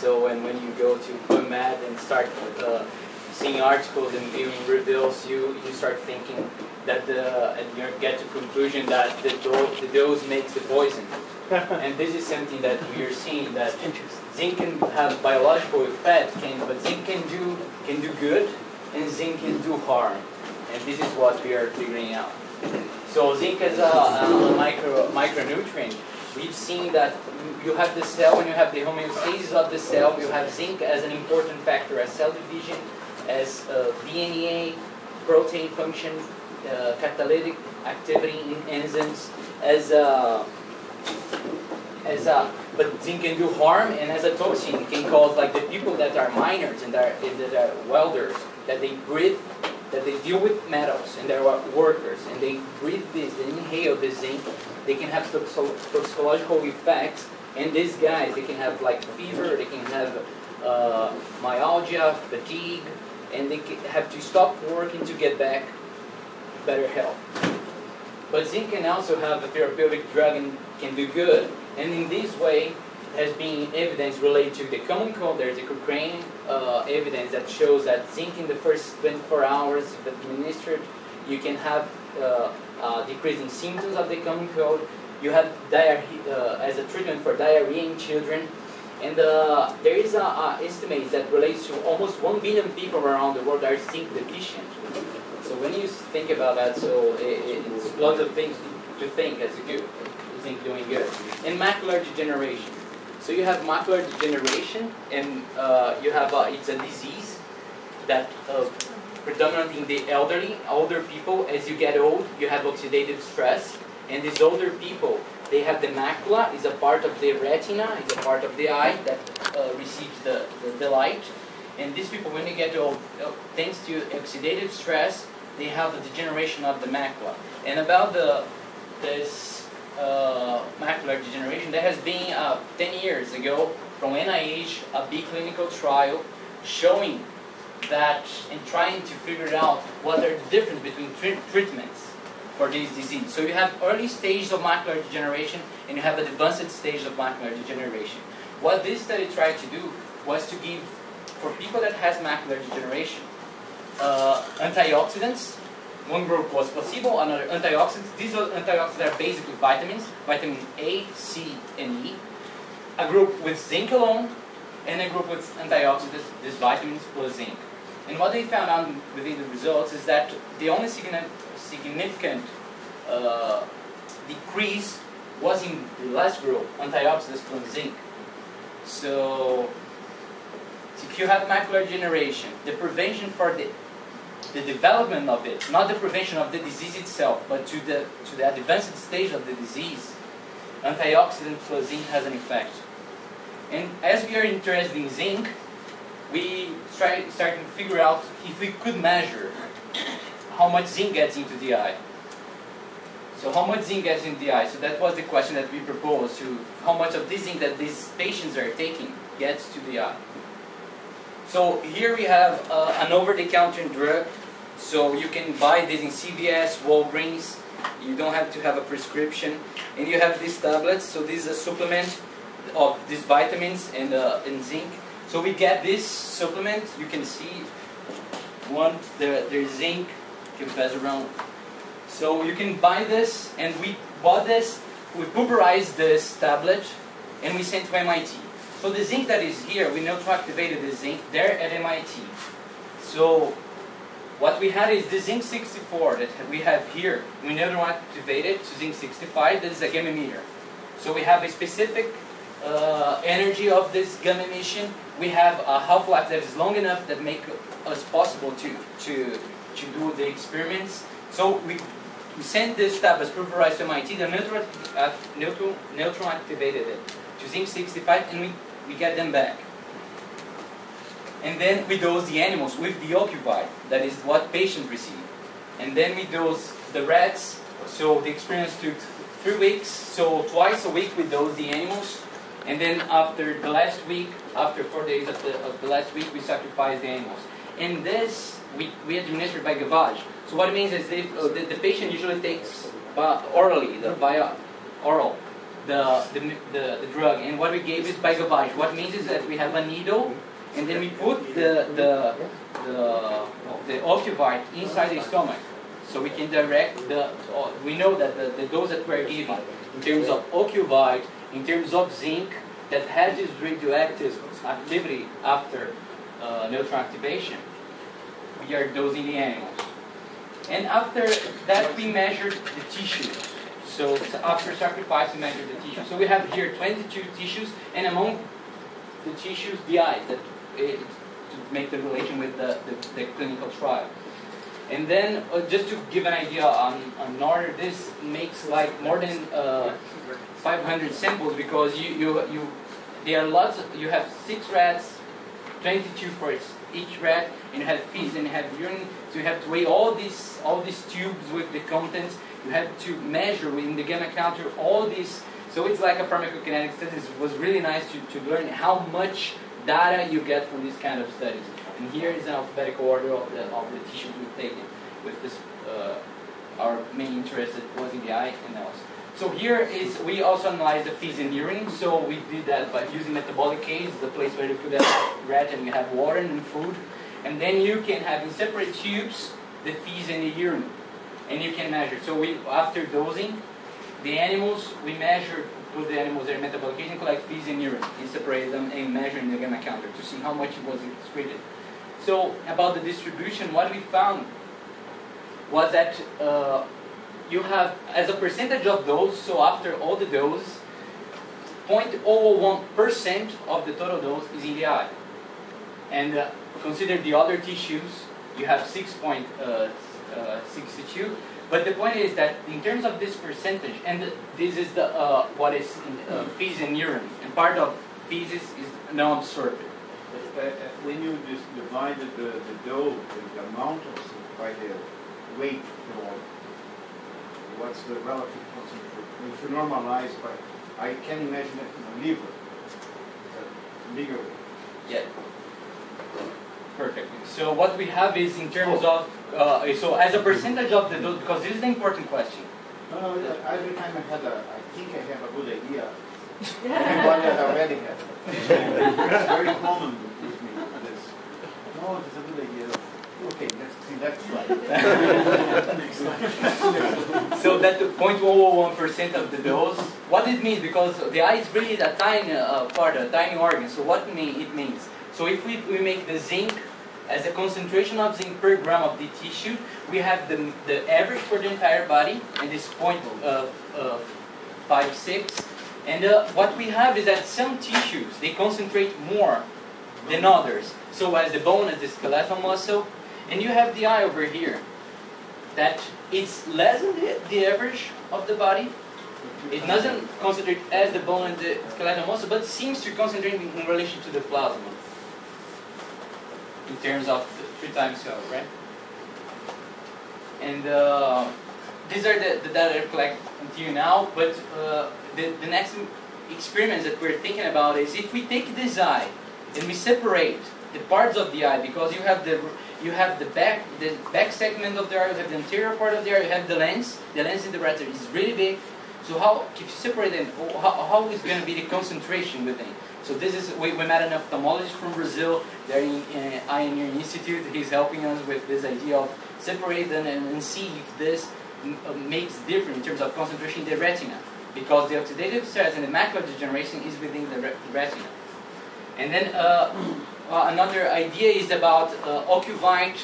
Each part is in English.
So when, when you go to PubMed and start uh, seeing articles and viewing reviews, you, you start thinking that the, and you get to conclusion that the, do, the dose makes the poison. and this is something that we are seeing that zinc can have biological effect, can, but zinc can do, can do good and zinc can do harm. And this is what we are figuring out. So zinc is a, a micro, micronutrient. We've seen that you have the cell, and you have the homeostasis of the cell, you have zinc as an important factor as cell division, as uh, DNA, protein function, uh, catalytic activity in enzymes, as a, as a, but zinc can do harm, and as a toxin, it can cause like the people that are miners and that are, that are welders, that they breathe, that they deal with metals, and they're workers, and they breathe this, they inhale this zinc, they can have toxicological effects, and these guys, they can have like fever, they can have uh, myalgia, fatigue, and they have to stop working to get back better health. But zinc can also have a therapeutic drug and can do good, and in this way has been evidence related to the common cold. There's a Cochrane uh, evidence that shows that zinc in the first 24 hours if administered, you can have uh, uh, decreasing symptoms of the common cold. You have diarrhea uh, as a treatment for diarrhea in children. And uh, there is an estimate that relates to almost 1 billion people around the world are zinc deficient. So when you think about that, so it, it's lots of things to think as do think doing good. And macular degeneration. So you have macular degeneration, and uh, you have uh, it's a disease that uh, predominantly in the elderly, older people. As you get old, you have oxidative stress, and these older people, they have the macula, is a part of the retina, is a part of the eye that uh, receives the, the, the, light. And these people, when they get old, uh, thanks to oxidative stress, they have a degeneration of the macula. And about the this uh, macular degeneration, there has been uh, 10 years ago from NIH a big clinical trial showing that and trying to figure out what are the difference between treatments for this disease. So you have early stages of macular degeneration and you have a advanced stage of macular degeneration. What this study tried to do was to give, for people that has macular degeneration, uh, antioxidants one group was placebo, another antioxidants. These antioxidants are basically vitamins, vitamin A, C, and E. A group with zinc alone, and a group with antioxidants, these vitamins plus zinc. And what they found out within the results is that the only significant uh, decrease was in the last group, antioxidants plus zinc. So, if you have macular degeneration, the prevention for the the development of it, not the prevention of the disease itself, but to the, to the advanced stage of the disease, antioxidant plus zinc has an effect. And as we are interested in zinc, we try, started to figure out if we could measure how much zinc gets into the eye. So how much zinc gets into the eye? So that was the question that we proposed to how much of this zinc that these patients are taking gets to the eye. So here we have uh, an over-the-counter drug. So you can buy this in CVS, Walgreens. You don't have to have a prescription. And you have these tablets. So this is a supplement of these vitamins and, uh, and zinc. So we get this supplement. You can see one, there, there's zinc. You can pass around. So you can buy this, and we bought this. We pulverized this tablet, and we sent to MIT. So the zinc that is here, we neutral-activated the zinc there at MIT. So what we had is the zinc 64 that we have here. We neutral-activated to zinc 65. This is a gamma emitter. So we have a specific uh, energy of this gamma emission. We have a half-life that is long enough that make us possible to, to, to do the experiments. So we, we sent this tab as pulverized to MIT, the neutral, uh, neutral, neutron activated it to zinc 65 and we we get them back. And then we dose the animals with the ocuvite, that is what patients receive. And then we dose the rats, so the experience took three weeks, so twice a week we dose the animals. And then after the last week, after four days of the, of the last week, we sacrifice the animals. And this, we, we administer by gavage. So what it means is if, uh, the, the patient usually takes uh, orally, the via oral the, the, the, the drug. And what we gave is by gavage. What means is that we have a needle, and then we put the, the, the, the inside the stomach. So we can direct the, we know that the, the dose that we're giving in terms of ocuvite, in terms of zinc, that has this radioactive activity after uh, neutron activation, we are dosing the animals. And after that, we measured the tissues. So after sacrifice, we measured the tissue. So we have here 22 tissues, and among the tissues, the eyes, that it, to make the relation with the, the, the clinical trial. And then, uh, just to give an idea on, on order, this makes like more than uh, 500 samples because you, you, you, there are lots, of, you have six rats, 22 for each rat, and you have feces and you have urine, so you have to weigh all these, all these tubes with the contents, you have to measure in the gamma counter all these, so it's like a pharmacokinetic study. It was really nice to, to learn how much data you get from these kind of studies. And here is an alphabetical order of the, of the tissues we've taken with this, uh, our main interest was in the eye and nose. So here is, we also analyzed the feces and urine, so we did that by using metabolic case, the place where you put that rat and you have water and food. And then you can have in separate tubes the feces and the urine. And you can measure. So we, after dosing, the animals, we measured, put the animals in metabolic and collect feces and urine and separate them and measure in the gamma counter to see how much it was excreted. So about the distribution, what we found was that uh, you have, as a percentage of dose, so after all the dose, 0.001% of the total dose is in the eye. And uh, consider the other tissues, you have 6.62. Uh, uh, but the point is that in terms of this percentage, and this is the uh, what is in uh, feces and urine, and part of feces is non-absorbed. Uh, when you divided the, the dough, the amount of by the weight or what's the relative concentration? If you normalize, but I can imagine it in a liver, a bigger. Yeah. Perfect. So what we have is in terms of, uh, so as a percentage of the dose, because this is the important question. No, no, every time I had a, I think I have a good idea. Everybody already had. It's very common with me, this. No, it's a good idea. Okay, let's see that slide. so that 0.001% of the dose, what it means, because the eye is really a tiny uh, part, a tiny organ, so what mean, it means? So if we, we make the zinc as a concentration of zinc per gram of the tissue, we have the, the average for the entire body, and this point of uh, five six. And uh, what we have is that some tissues, they concentrate more than others. So as the bone, as the skeletal muscle, and you have the eye over here, that it's less than the, the average of the body. It doesn't concentrate as the bone and the skeletal muscle, but seems to concentrate in relation to the plasma. In terms of three times so, right? And uh, these are the, the data I collect until now, but uh, the, the next experiments that we're thinking about is if we take this eye and we separate the parts of the eye because you have the you have the back the back segment of the eye, you have the anterior part of the eye, you have the lens. The lens in the retina is really big. So how if you separate them, how, how is going to be the concentration within? So this is we, we met an ophthalmologist from Brazil. They're in, Eye Institute. He's helping us with this idea of separate them and, and see if this uh, makes difference in terms of concentration in the retina because the oxidative stress and the macular degeneration is within the, re the retina. And then uh, uh, another idea is about uh, Ocuvite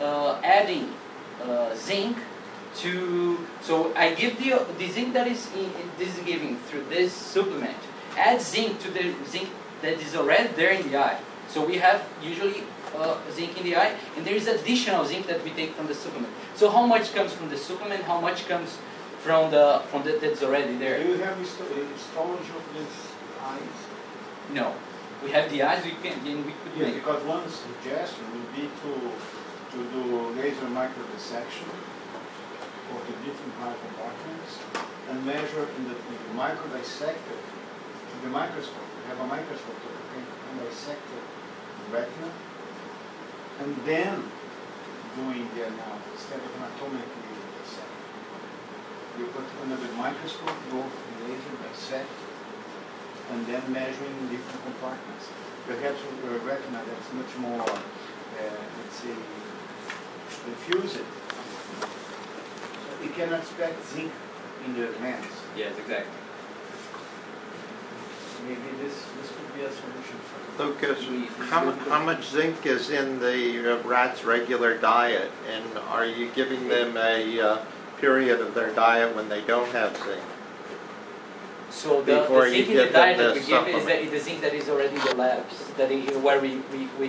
uh, adding uh, zinc to. So I give the the zinc that is in, this is giving through this supplement. Add zinc to the zinc that is already there in the eye. So we have usually uh, zinc in the eye, and there is additional zinc that we take from the supplement. So how much comes from the supplement? How much comes from the from the that's already there? Do you have histology of these eyes? No we have the eyes, we can, then we could yeah, make. because one suggestion would be to to do laser microdissection of the different compartments and measure in the, in the microdissected to the microscope. We have a microscope that can dissect the retina and then doing the analysis instead of anatomically dissecting. you put under the microscope, go laser, dissect, and then measuring different compartments. Perhaps with a retina that's much more, uh, let's say, diffused. So cannot can expect zinc in the lens. Yes, exactly. Maybe this, this could be a solution for it. Lucas, how, mu- how much zinc is in the uh, rat's regular diet? And are you giving them a uh, period of their diet when they don't have zinc? So the, Before the you zinc in the give them diet that the we give is supplement. the, the zinc that is already in the labs, that is where we, we, we,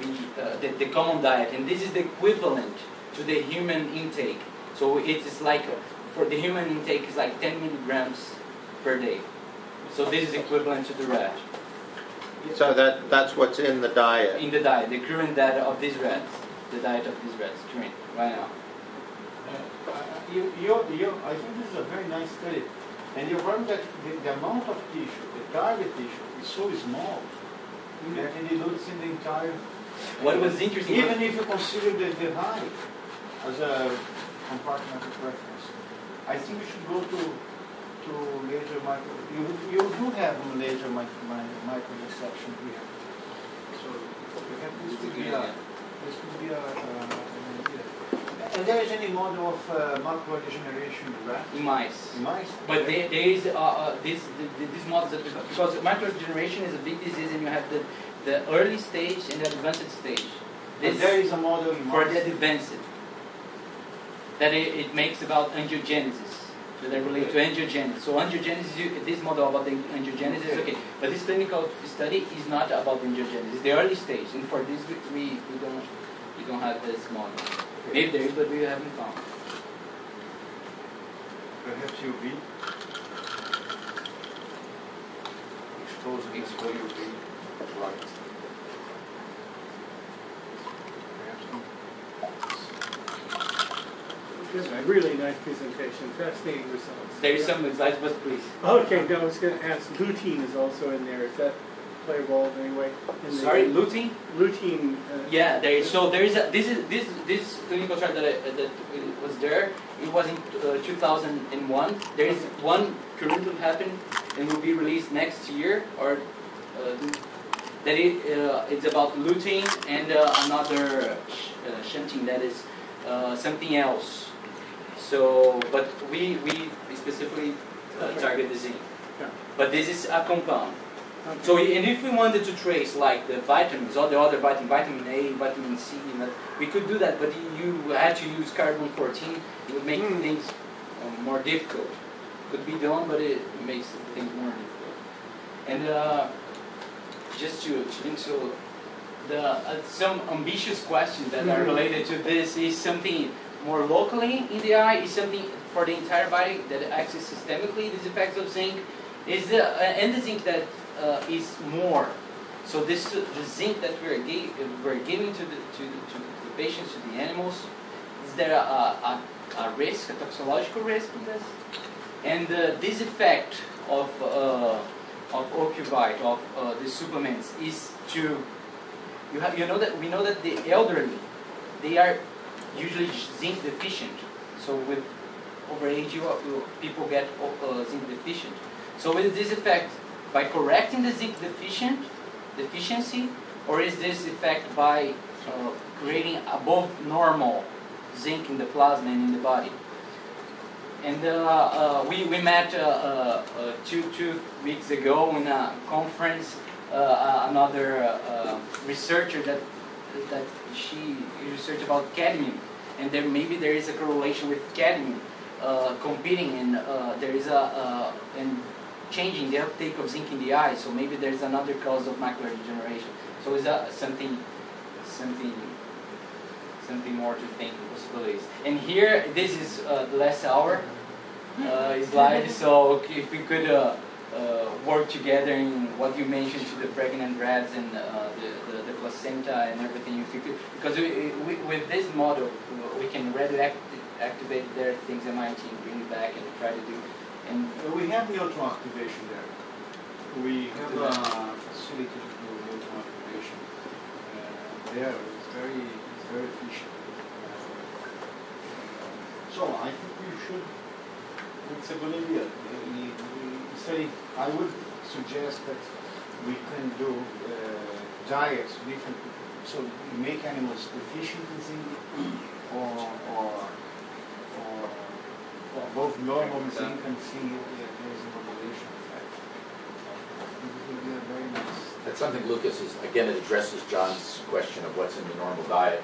we uh, the, the common diet, and this is the equivalent to the human intake. So it is like, for the human intake is like 10 milligrams per day. So this is equivalent to the rat So that, that's what's in the diet. in the diet, the current diet of these rats, the diet of these rats current right now. Uh, You, you, you, I think this is a very nice study. And you problem that the, the amount of tissue, the target tissue, is so small that it dilutes in the entire. What was interesting Even if you consider the, the high as a compartment of reference, I think you should go to, to laser micro, you, you do have laser micro, micro dissection here. So, perhaps this could be a, this could be a, uh, an idea. And there is any model of uh, macular degeneration in? In mice. In mice? But there, there is uh, uh, this these models that because macular degeneration is a big disease and you have the, the early stage and the advanced stage. This there is a model in for the advanced that it, it makes about angiogenesis that are related to angiogenesis. So angiogenesis, you, this model about the angiogenesis is okay, but this clinical study is not about angiogenesis. It's the early stage, and for this we, we, don't we don't have this model. Maybe there is, but we haven't found. Perhaps UV. Exposure. Exposure. UV. Light. This is a really nice presentation, fascinating results. There is some slides, but please. Okay, now I was gonna ask, lutein is also in there. Is that play a role in any way? In the- Sorry, lutein. Lutein, uh, Yeah, there is. So there is a. This is this this clinical trial that I, that was there. It was in uh, 2001. There is one curriculum happened and will be released next year, or uh, that it uh, it's about lutein and uh, another sh- uh, shunting that is uh, something else. So, but we we specifically uh, target the zinc. Yeah. But this is a compound. okay. So, and if we wanted to trace like the vitamins, all the other vitamins, vitamin A, vitamin C, we could do that, but you had to use carbon 14. It would make Mm. things um, more difficult. Could be done, but it makes things more difficult. And uh, just to, to link to the uh, some ambitious questions that are Mhm. related to this is something more locally in the eye, is something for the entire body that acts systemically. These effects of zinc is the uh, and the zinc that uh, is more. So this the zinc that we're we're giving to the to the, to the patients to the animals. Is there a, a, a risk, a toxicological risk in this? And uh, this effect of uh, of ocuvite of uh, the supplements is to you have you know that we know that the elderly they are usually zinc deficient. So with over age you, people get uh, zinc deficient. So is this effect by correcting the zinc deficient deficiency, or is this effect by uh, creating above normal zinc in the plasma and in the body? And uh, uh, we, we met uh, uh, two, two weeks ago in a conference, another researcher that, that she researched about cadmium. And there maybe there is a correlation with cadmium uh, competing and uh, there is a uh, and changing the uptake of zinc in the eye. So maybe there's another cause of macular degeneration. So is that something something something more to think possibilities. And here, this is uh, the last hour uh, slide. So if we could uh, uh, work together in what you mentioned to the pregnant rats and uh, the, the, the placenta and everything, if you could, because we, we, with this model, we can radioactivate activate their things in MIT and bring it back and try to do. And Uh, we have neutron activation there. We have a facility to do neutron activation. Uh, there, it's very, it's very efficient. So I think we should It's a good idea. Say, I would suggest that we can do uh, diets different, so we make animals deficient in zinc or, or, or, or above normal in zinc and see if there is a modulation effect. It would be a very nice. That's something Lucas is, again, it addresses John's question of what's in the normal diet.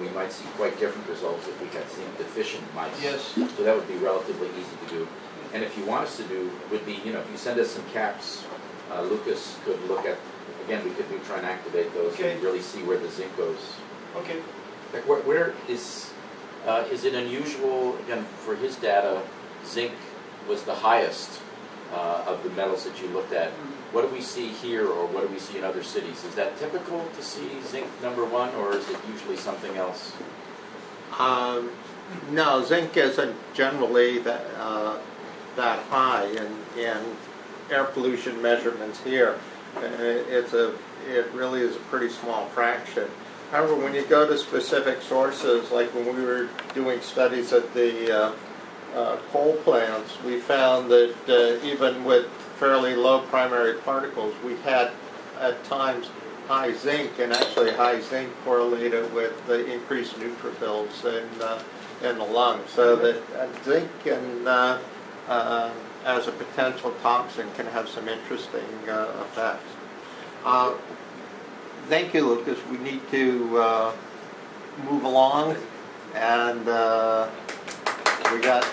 We might see quite different results if we had zinc deficient mice. Yes. So that would be relatively easy to do. And if you want us to do, would be, you know, if you send us some caps, uh, Lucas could look at, again, we could do, try and activate those Okay. and really see where the zinc goes. Okay. Like, where, where is, uh, is it unusual, again, for his data, zinc was the highest, uh, of the metals that you looked at. What do we see here, or what do we see in other cities? Is that typical to see zinc number one, or is it usually something else? Um, no, zinc isn't generally that, uh, that high in, in air pollution measurements here. Uh, It's a, it really is a pretty small fraction. However, when you go to specific sources, like when we were doing studies at the uh, uh, coal plants, we found that uh, even with fairly low primary particles, we had at times high zinc, and actually high zinc correlated with the increased neutrophils in, uh, in the lung. So that uh, zinc can, uh, as a potential toxin, can have some interesting uh, effects. Uh, thank you, Lucas. We need to uh, move along, and uh, we got